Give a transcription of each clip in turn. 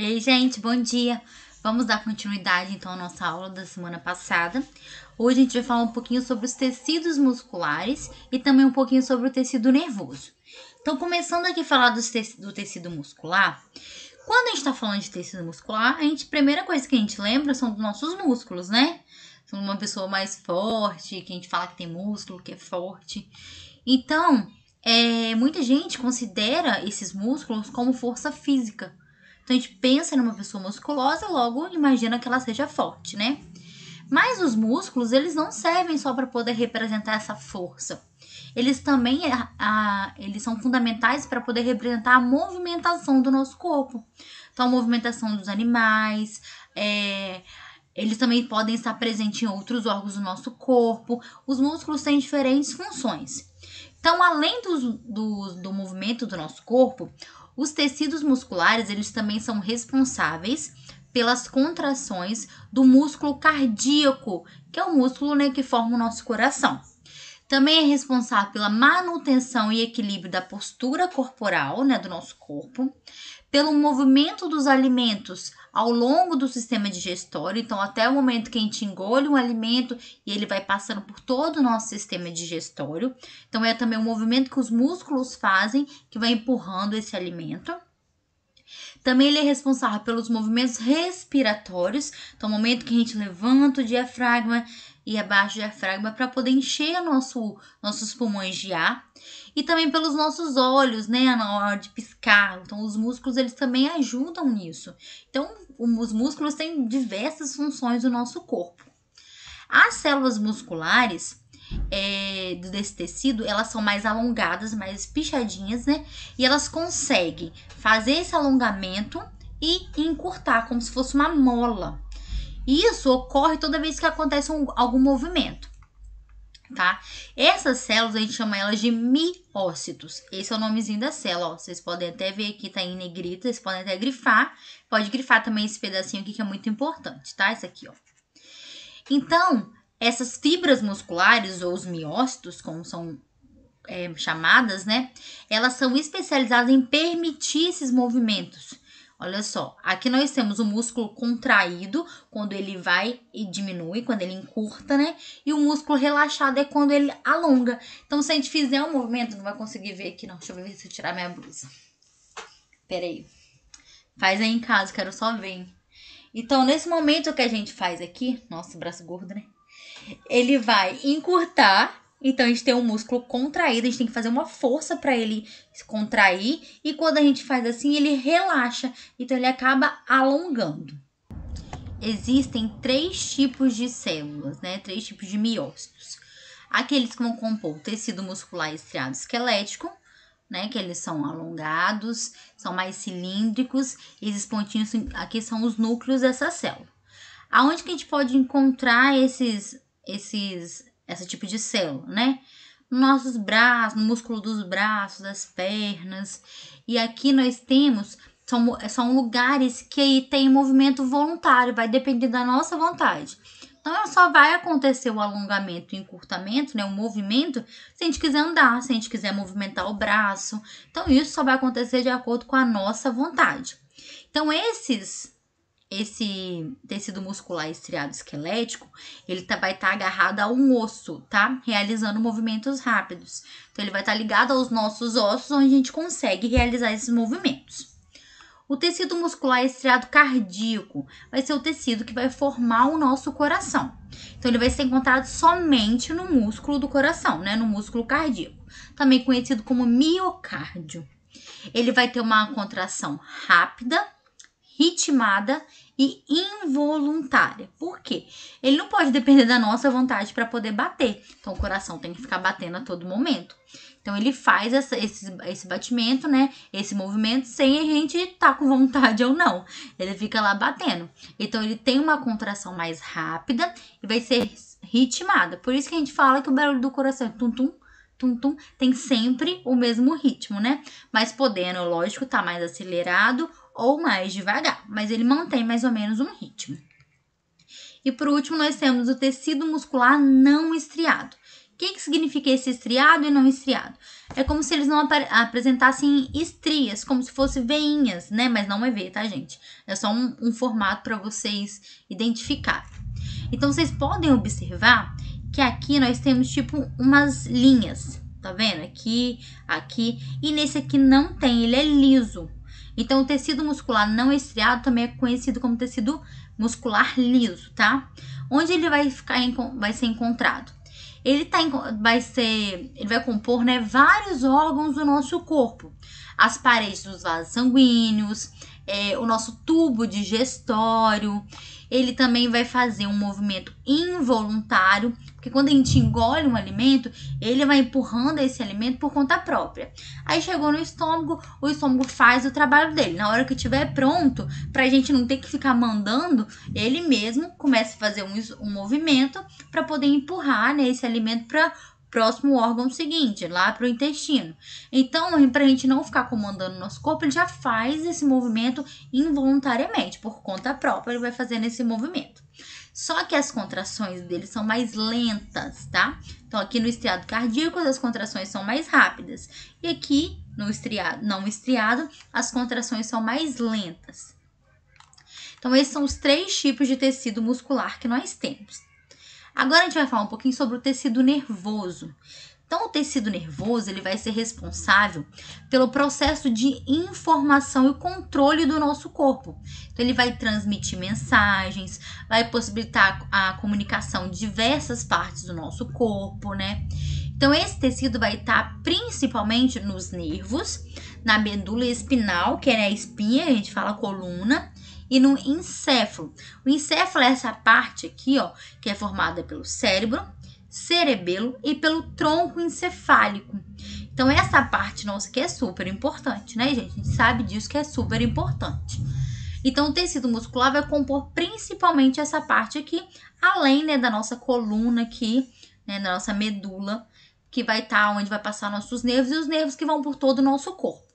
Ei, gente, bom dia! Vamos dar continuidade então à nossa aula da semana passada. Hoje a gente vai falar um pouquinho sobre os tecidos musculares e também um pouquinho sobre o tecido nervoso. Então, começando aqui a falar do, tecido, do tecido muscular, quando a gente está falando de tecido muscular, a gente, primeira coisa que a gente lembra são dos nossos músculos, né? São uma pessoa mais forte, que a gente fala que tem músculo, que é forte. Então, é, muita gente considera esses músculos como força física. Então a gente pensa numa pessoa musculosa, logo imagina que ela seja forte, né? Mas os músculos, eles não servem só para poder representar essa força. Eles também a, a, eles são fundamentais para poder representar a movimentação do nosso corpo. Então, a movimentação dos animais, é, eles também podem estar presentes em outros órgãos do nosso corpo. Os músculos têm diferentes funções. Então, além do, do, do movimento do nosso corpo, os tecidos musculares, eles também são responsáveis pelas contrações do músculo cardíaco, que é o músculo né, que forma o nosso coração. Também é responsável pela manutenção e equilíbrio da postura corporal, né, do nosso corpo, pelo movimento dos alimentos ao longo do sistema digestório, então até o momento que a gente engole um alimento e ele vai passando por todo o nosso sistema digestório. Então é também o movimento que os músculos fazem que vai empurrando esse alimento. Também ele é responsável pelos movimentos respiratórios, então o momento que a gente levanta o diafragma e abaixa o diafragma para poder encher nosso, nossos pulmões de ar. E também pelos nossos olhos, né, na hora de piscar. Então os músculos eles também ajudam nisso. Então os músculos têm diversas funções no nosso corpo. As células musculares é, desse tecido, elas são mais alongadas, mais pichadinhas, né? E elas conseguem fazer esse alongamento e encurtar, como se fosse uma mola. Isso ocorre toda vez que acontece um, algum movimento, tá? Essas células a gente chama elas de miócitos. Esse é o nomezinho da célula, ó. Vocês podem até ver aqui, tá em negrito, vocês podem até grifar. Pode grifar também esse pedacinho aqui que é muito importante, tá? Esse aqui, ó. Então, essas fibras musculares, ou os miócitos, como são é, chamadas, né? Elas são especializadas em permitir esses movimentos. Olha só, aqui nós temos o músculo contraído, quando ele vai e diminui, quando ele encurta, né? E o músculo relaxado é quando ele alonga. Então, se a gente fizer um movimento, não vai conseguir ver aqui, não. Deixa eu ver se eu tirar minha blusa. Pera aí. Faz aí em casa, quero só ver. Então, nesse momento que a gente faz aqui, nossa, braço gordo, né? ele vai encurtar. Então a gente tem um músculo contraído, a gente tem que fazer uma força para ele se contrair e quando a gente faz assim, ele relaxa, então ele acaba alongando. Existem três tipos de células, né? Três tipos de miócitos. Aqueles que vão compor o tecido muscular estriado esquelético, né? Que eles são alongados, são mais cilíndricos, e esses pontinhos aqui são os núcleos dessa célula. Aonde que a gente pode encontrar esses esses esse tipo de célula, né? Nossos braços, no músculo dos braços, das pernas. E aqui nós temos são, são lugares que tem movimento voluntário, vai depender da nossa vontade. Então, só vai acontecer o alongamento e encurtamento, né? O movimento, se a gente quiser andar, se a gente quiser movimentar o braço. Então, isso só vai acontecer de acordo com a nossa vontade. Então, esses esse tecido muscular estriado esquelético, ele tá, vai estar tá agarrado a um osso, tá? Realizando movimentos rápidos. Então, ele vai estar tá ligado aos nossos ossos, onde a gente consegue realizar esses movimentos. O tecido muscular estriado cardíaco vai ser o tecido que vai formar o nosso coração. Então, ele vai ser encontrado somente no músculo do coração, né? No músculo cardíaco, também conhecido como miocárdio. Ele vai ter uma contração rápida, ritmada e involuntária. Por quê? Ele não pode depender da nossa vontade para poder bater. Então, o coração tem que ficar batendo a todo momento. Então, ele faz essa, esse, esse batimento, né? Esse movimento sem a gente estar tá com vontade ou não. Ele fica lá batendo. Então, ele tem uma contração mais rápida e vai ser ritmada. Por isso que a gente fala que o barulho do coração é tum-tum, tum-tum, tem sempre o mesmo ritmo, né? Mas podendo, lógico, tá mais acelerado ou mais devagar, mas ele mantém mais ou menos um ritmo. E por último, nós temos o tecido muscular não estriado, que, que significa esse estriado e não estriado? É como se eles não ap apresentassem estrias, como se fossem veinhas, né? Mas não é veia, tá, gente? É só um, um formato para vocês identificarem. Então, vocês podem observar que aqui nós temos, tipo, umas linhas, tá vendo? Aqui, aqui. E nesse aqui não tem, ele é liso. Então, o tecido muscular não estriado também é conhecido como tecido muscular liso, tá? Onde ele vai ficar vai ser encontrado? Ele tá vai ser, ele vai compor, né, vários órgãos do nosso corpo. As paredes dos vasos sanguíneos, é, o nosso tubo digestório. Ele também vai fazer um movimento involuntário, porque quando a gente engole um alimento, ele vai empurrando esse alimento por conta própria. Aí chegou no estômago, o estômago faz o trabalho dele. Na hora que estiver pronto, para a gente não ter que ficar mandando, ele mesmo começa a fazer um, um movimento para poder empurrar né, esse alimento para próximo órgão seguinte, lá para o intestino. Então, para a gente não ficar comandando o nosso corpo, ele já faz esse movimento involuntariamente, por conta própria, ele vai fazendo esse movimento. Só que as contrações dele são mais lentas, tá? Então, aqui no estriado cardíaco, as contrações são mais rápidas. E aqui, no estriado, não estriado, as contrações são mais lentas. Então, esses são os três tipos de tecido muscular que nós temos. Agora a gente vai falar um pouquinho sobre o tecido nervoso. Então, o tecido nervoso ele vai ser responsável pelo processo de informação e controle do nosso corpo. Então, ele vai transmitir mensagens, vai possibilitar a comunicação de diversas partes do nosso corpo, né? Então, esse tecido vai estar principalmente nos nervos, na medula espinal, que é a espinha, a gente fala coluna, e no encéfalo. O encéfalo é essa parte aqui, ó, que é formada pelo cérebro, cerebelo e pelo tronco encefálico. Então, essa parte nossa aqui é super importante, né, gente? A gente sabe disso que é super importante. Então, o tecido muscular vai compor principalmente essa parte aqui, além né, da nossa coluna aqui, né, da nossa medula, que vai estar tá onde vai passar nossos nervos e os nervos que vão por todo o nosso corpo.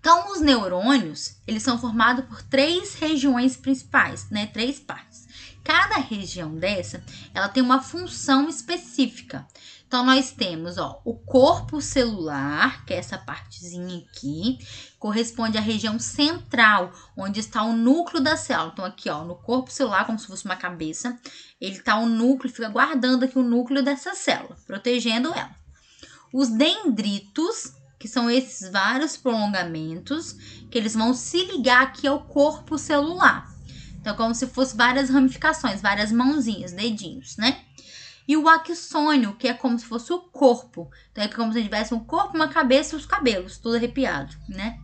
Então, os neurônios, eles são formados por três regiões principais, né? Três partes. Cada região dessa, ela tem uma função específica. Então, nós temos, ó, o corpo celular, que é essa partezinha aqui, corresponde à região central, onde está o núcleo da célula. Então, aqui, ó, no corpo celular, como se fosse uma cabeça, ele tá o núcleo, fica guardando aqui o núcleo dessa célula, protegendo ela. Os dendritos, que são esses vários prolongamentos que eles vão se ligar aqui ao corpo celular. Então, como se fosse várias ramificações, várias mãozinhas, dedinhos, né? E o axônio, que é como se fosse o corpo. Então, é como se tivesse um corpo, uma cabeça e os cabelos, tudo arrepiado, né?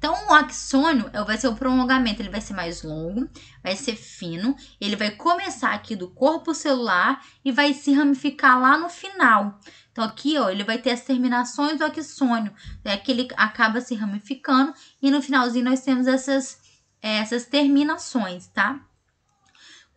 Então, o axônio vai ser o prolongamento, ele vai ser mais longo, vai ser fino, ele vai começar aqui do corpo celular e vai se ramificar lá no final. Então, aqui, ó, ele vai ter as terminações do axônio, é que ele acaba se ramificando e no finalzinho nós temos essas, essas terminações, tá?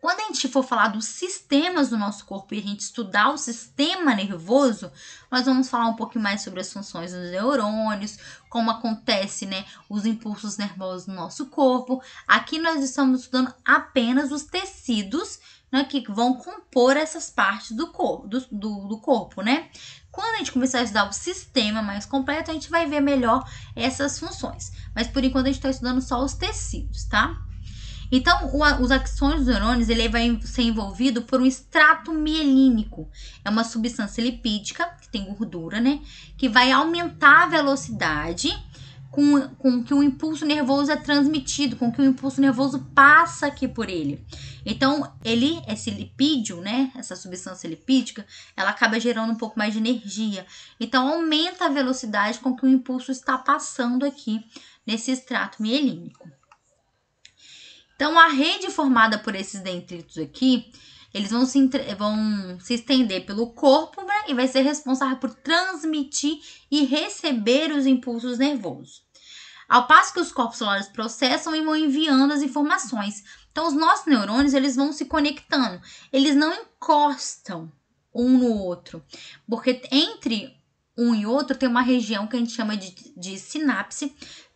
Quando a gente for falar dos sistemas do nosso corpo e a gente estudar o sistema nervoso, nós vamos falar um pouquinho mais sobre as funções dos neurônios, como acontece, né, os impulsos nervosos no nosso corpo. Aqui nós estamos estudando apenas os tecidos né, que vão compor essas partes do corpo, do, do, do corpo, né? Quando a gente começar a estudar o sistema mais completo, a gente vai ver melhor essas funções. Mas por enquanto a gente está estudando só os tecidos, tá? Então, o, os axônios dos neurônios ele vai ser envolvido por um extrato mielínico. É uma substância lipídica, que tem gordura, né? Que vai aumentar a velocidade com, com que o impulso nervoso é transmitido, com que o impulso nervoso passa aqui por ele. Então, ele, esse lipídio, né, essa substância lipídica, ela acaba gerando um pouco mais de energia. Então, aumenta a velocidade com que o impulso está passando aqui nesse extrato mielínico. Então, a rede formada por esses dendritos aqui, eles vão se, vão se estender pelo corpo né, e vai ser responsável por transmitir e receber os impulsos nervosos. Ao passo que os corpos celulares processam e vão enviando as informações. Então, os nossos neurônios eles vão se conectando, eles não encostam um no outro, porque entre um e outro tem uma região que a gente chama de, de sinapse,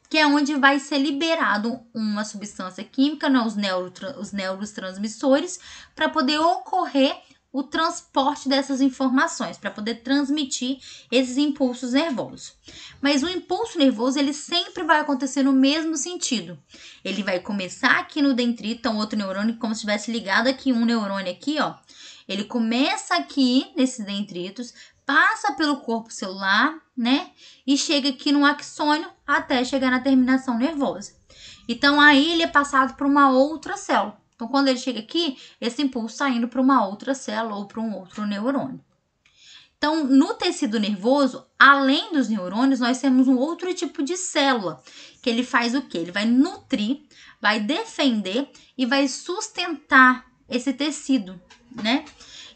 que é onde vai ser liberado uma substância química, né, os, neuro, os neurotransmissores, para poder ocorrer o transporte dessas informações, para poder transmitir esses impulsos nervosos. Mas o impulso nervoso, ele sempre vai acontecer no mesmo sentido. Ele vai começar aqui no dendrito, então outro neurônio, como se tivesse ligado aqui um neurônio aqui, ó. Ele começa aqui nesses dendritos, passa pelo corpo celular, né? E chega aqui no axônio até chegar na terminação nervosa. Então aí ele é passado para uma outra célula. Então, quando ele chega aqui, esse impulso está indo para uma outra célula ou para um outro neurônio. Então, no tecido nervoso, além dos neurônios, nós temos um outro tipo de célula, que ele faz o quê? Ele vai nutrir, vai defender e vai sustentar esse tecido, né?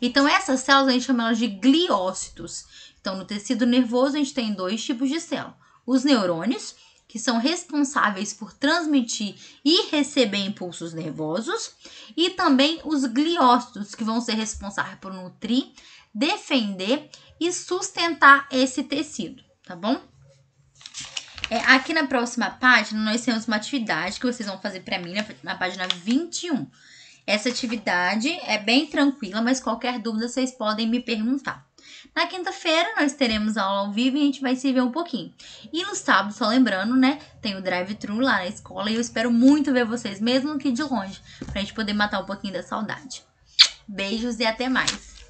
Então, essas células a gente chama elas de gliócitos. Então, no tecido nervoso, a gente tem dois tipos de célula: os neurônios, que são responsáveis por transmitir e receber impulsos nervosos, e também os gliócitos, que vão ser responsáveis por nutrir, defender e sustentar esse tecido, tá bom? É, aqui na próxima página, nós temos uma atividade que vocês vão fazer para mim na, na página 21. Essa atividade é bem tranquila, mas qualquer dúvida vocês podem me perguntar. Na quinta-feira nós teremos aula ao vivo e a gente vai se ver um pouquinho. E no sábado, só lembrando, né, tem o drive-thru lá na escola e eu espero muito ver vocês, mesmo que de longe, pra gente poder matar um pouquinho da saudade. Beijos e até mais!